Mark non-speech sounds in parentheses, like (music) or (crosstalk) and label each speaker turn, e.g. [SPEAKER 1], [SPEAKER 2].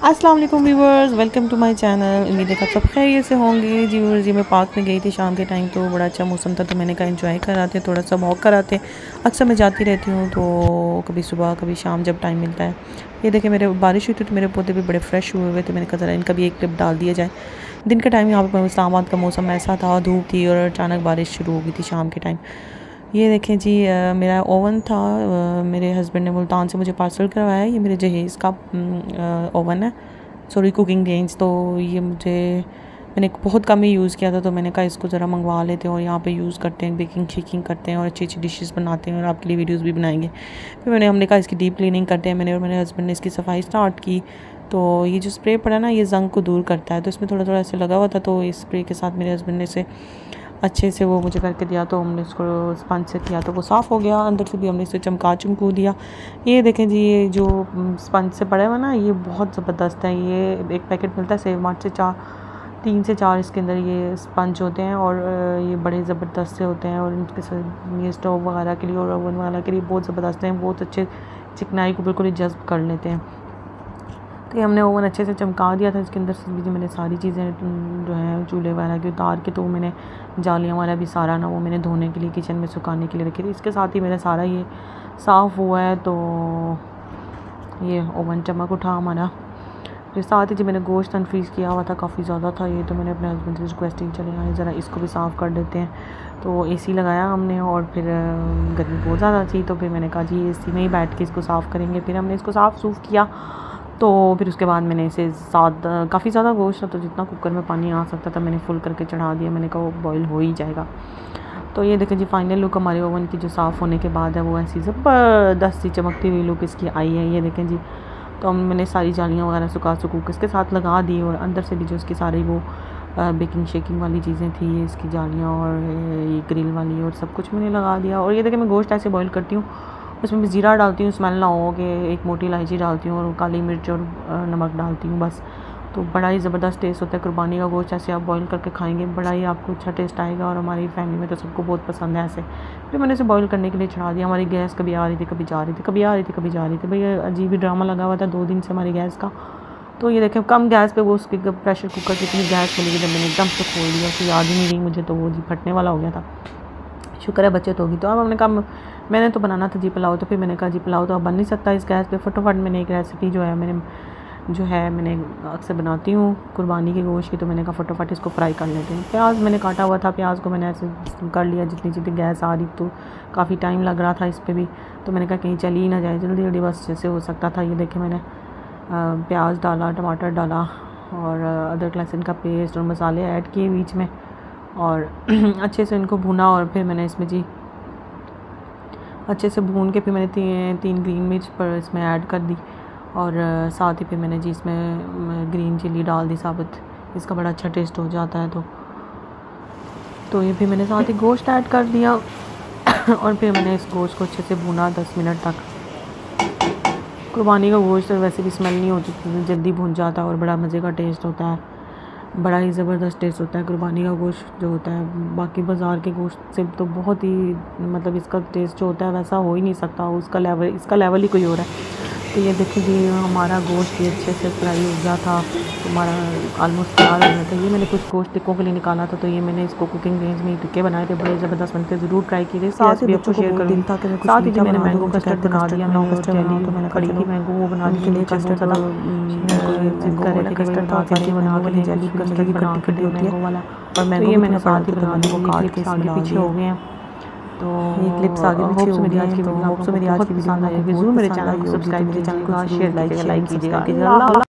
[SPEAKER 1] अस्सलाम वालेकुम viewers welcome to my channel. उम्मीद है आप सब खैरियत से होंगे। जी व्यूवर्स जी मैं पार्क में गई थी शाम के टाइम तो बड़ा अच्छा मौसम था तो मैंने कहा एंजॉय कराते थोड़ा सा वॉक कराते। अक्सर मैं जाती रहती हूँ तो कभी सुबह, कभी शाम जब टाइम मिलता है। ये देखे मेरे बारिश हुई थी तो मेरे पौधे भी बड़े फ्रेश हुए हुए थे। मैंने कहा इनका भी एक क्लिप डाल दिया जाए। दिन का टाइम यहाँ पर इस्लामाबाद का मौसम ऐसा था, धूप थी और अचानक बारिश शुरू हो गई थी शाम के टाइम ये देखें जी आ, मेरा ओवन था आ, मेरे हस्बैंड ने मुल्तान से मुझे पार्सल करवाया ये मेरे जहेज़ का आ, ओवन है। सॉरी कुकिंग रेंज तो ये मुझे मैंने बहुत कम ही यूज़ किया था तो मैंने कहा इसको ज़रा मंगवा लेते हैं और यहाँ पे यूज़ करते हैं बेकिंग शेकिंग करते हैं और अच्छी अच्छी डिशेस बनाते हैं और आपके लिए वीडियोस भी बनाएँगे। फिर मैंने हमने कहा इसकी डीप क्लीनिंग करते हैं मैंने और मेरे हस्बैंड ने इसकी सफ़ाई स्टार्ट की। तो ये जो स्प्रे पड़ा ना ये जंग को दूर करता है तो इसमें थोड़ा थोड़ा ऐसे लगा हुआ था तो इस स्प्रे के साथ मेरे हस्बैंड ने इसे अच्छे से वो मुझे करके दिया तो हमने उसको स्पंज से किया तो वो साफ़ हो गया, अंदर से भी हमने इसे चमका चमकू दिया। ये देखें जी, ये जो स्पंज से पड़ा हुआ ना, ये बहुत ज़बरदस्त है। ये एक पैकेट मिलता है सेव मार्ट से चार, तीन से चार इसके अंदर ये स्पंज होते हैं और ये बड़े ज़बरदस्त से होते हैं और इनके ये स्टोव वगैरह के लिए और ओवन वगैरह के लिए बहुत ज़बरदस्त हैं, बहुत अच्छे चिकनाई को बिल्कुल ही जज्ब कर लेते हैं। तो ये हमने ओवन अच्छे से चमका दिया था, इसके अंदर से भी मैंने सारी चीज़ें जो है, चूल्हे वगैरह की उतार के तो मैंने जालियाँ वाला भी सारा ना वो मैंने धोने के लिए, किचन में सुखाने के लिए रखी थी। इसके साथ ही मेरा सारा ये साफ़ हुआ है तो ये ओवन चमक उठा हमारा। फिर साथ ही जो मैंने गोश्त अनफ्रीज़ किया हुआ था, काफ़ी ज़्यादा था ये तो मैंने अपने हस्बैंड से रिक्वेस्ट चले आए ज़रा इसको भी साफ़ कर देते हैं। तो एसी लगाया हमने और फिर, गर्मी बहुत ज़्यादा थी तो फिर मैंने कहा, जी एसी में ही बैठ के इसको साफ़ करेंगे। फिर हमने इसको साफ़ सूफ़ किया। तो फिर उसके बाद मैंने इसे साथ काफ़ी ज़्यादा गोश्त था तो जितना कुकर में पानी आ सकता था मैंने फुल करके चढ़ा दिया। मैंने कहा वो बॉयल हो ही जाएगा। तो ये देखें जी फाइनल लुक हमारे ओवन की जो साफ़ होने के बाद है, वो ऐसी ज़बरदस्त सी चमकती हुई लुक इसकी आई है। ये देखें जी तो हम मैंने सारी जालियाँ वगैरह सुखा सुखू के इसके साथ लगा दी और अंदर से भी जो उसकी सारी वो बेकिंग शेकिंग वाली चीज़ें थी इसकी जालियाँ और, ये ग्रिल वाली और सब कुछ मैंने लगा दिया। और ये देखें, मैं गोश्त ऐसे बॉयल करती हूँ उसमें मैं ज़ीरा डालती हूँ स्मेल ना हो कि एक मोटी इलायची डालती हूँ और काली मिर्च और नमक डालती हूँ बस। तो बड़ा ही ज़बरदस्त टेस्ट होता है कुर्बानी का गोश्त, ऐसे आप बॉईल करके खाएँगे, बड़ा ही आपको अच्छा टेस्ट आएगा और हमारी फैमिली में तो सबको बहुत पसंद है ऐसे। फिर मैंने इसे बॉईल करने के लिए चढ़ा दिया, हमारी गैस कभी आ रही थी, कभी जा रही थी, कभी आ रही थी, कभी जा रही थी। भैया, अजीब ही ड्रामा लगा हुआ था दो दिन से हमारी गैस का। तो ये देखें कम गैस पे वो उसकी प्रेशर कुकर की इतनी गैस मिली जब मैंने एकदम से खोल दिया तो याद ही नहीं रही मुझे तो वो जी फटने वाला हो गया था। शुक्र है बचत होगी। तो अब हमने कहा मैंने तो बनाना था जी पुलाव तो फिर मैंने कहा जी पुलाव तो अब बन नहीं सकता इस गैस पे। फटोफट मैंने एक रेसिपी जो है, मैंने जो है, मैंने अक्सर बनाती हूँ कुर्बानी के गोश्त की तो मैंने कहा फटोफट इसको फ्राई कर लेते हैं। प्याज मैंने काटा हुआ था, प्याज को मैंने ऐसे कर लिया जितनी जितनी गैस आ रही तो काफ़ी टाइम लग रहा था इस पर भी। तो मैंने कहा कहीं चली ही ना जाए, जल्दी जल्दी बस जैसे हो सकता था। ये देखे मैंने प्याज डाला, टमाटर डाला और अदरक लहसुन का पेस्ट और मसाले ऐड किए बीच में और (clears throat) अच्छे से इनको भुना और फिर मैंने इसमें जी अच्छे से भून के फिर मैंने तीन ग्रीन मिर्च पर इसमें ऐड कर दी और साथ ही फिर मैंने जी इसमें ग्रीन चिली डाल दी साबित। इसका बड़ा अच्छा टेस्ट हो जाता है तो। तो ये फिर मैंने साथ ही गोश्त ऐड कर दिया (coughs) और फिर मैंने इस गोश्त को अच्छे से भुना दस मिनट तक। कुर्बानी का गोश्त वैसे भी स्मेल नहीं होती जल्दी भून जाता है और बड़ा मज़े का टेस्ट होता है। बड़ा ही ज़बरदस्त टेस्ट होता है कुर्बानी का गोश्त जो होता है। बाकी बाज़ार के गोश्त से तो बहुत ही मतलब इसका टेस्ट जो होता है वैसा हो ही नहीं सकता, उसका लेवल इसका लेवल ही कोई और है। तो ये देखिए जी हमारा गोश्त ये अच्छे से फ्राई हो गया था हमारा ऑलमोस्ट तैयार हो गया था। ये मैंने कुछ गोश्त टिक्कों के लिए निकाला था तो ये मैंने इसको कुकिंग रेंज में टिक्के बनाए थे बड़े ज़बरदस्त बनते ज़रूर ट्राई किए साथ ही बच्चों शेयर करूँ साथ ही मैंने मैंगो कस्टर्ड बना दिया मैंगो चैली तो मैंने कड़ी की मैंगो वो बना दी के लिए कस्टर्ड वाला कस्टर्ड था बना के लिए जेली कस्टर्ड की बना के होती है वाला। और मैंगो तो ये मैंने साथ ही बना दी वो काट के आगे पीछे हो गए हैं। तो ये क्लिप्स आगे पीछे आज की वीडियो होप्स मेरी आज की वीडियो ज़रूर मेरे चैनल को सब्सक्राइब कीजिए शेयर कीजिएगा लाइक कीजिएगा।